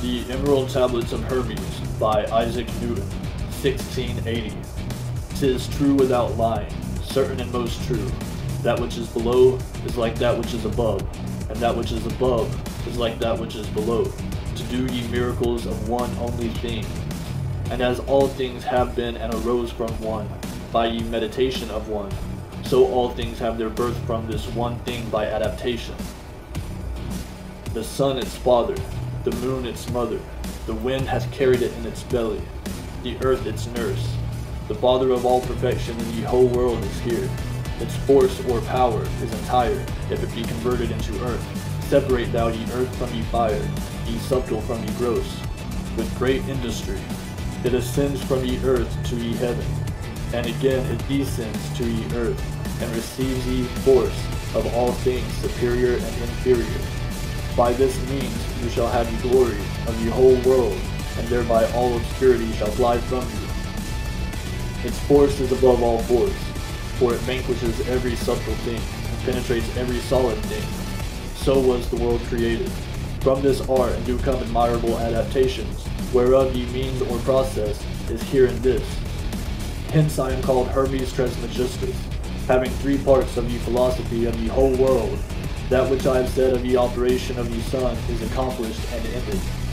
The Emerald Tablets of Hermes by Isaac Newton, 1680. Tis true without lying, certain and most true. That which is below is like that which is above, and that which is above is like that which is below. To do ye miracles of one only thing. And as all things have been and arose from one, by ye meditation of one, so all things have their birth from this one thing by adaptation. The sun its father, the moon its mother, the wind hath carried it in its belly, the earth its nurse. The father of all perfection in the whole world is here. Its force or power is entire, if it be converted into earth. Separate thou ye earth from ye fire, ye subtle from ye gross. With great industry, it ascends from ye earth to ye heaven, and again it descends to ye earth, and receives ye force of all things superior and inferior. By this means you shall have the glory of the whole world, and thereby all obscurity shall fly from you. Its force is above all force, for it vanquishes every subtle thing, and penetrates every solid thing. So was the world created. From this are and do come admirable adaptations, whereof ye means or process is here in this. Hence I am called Hermes Trismegistus, having three parts of the philosophy of the whole world. That which I have said of ye operation of ye sun is accomplished and ended.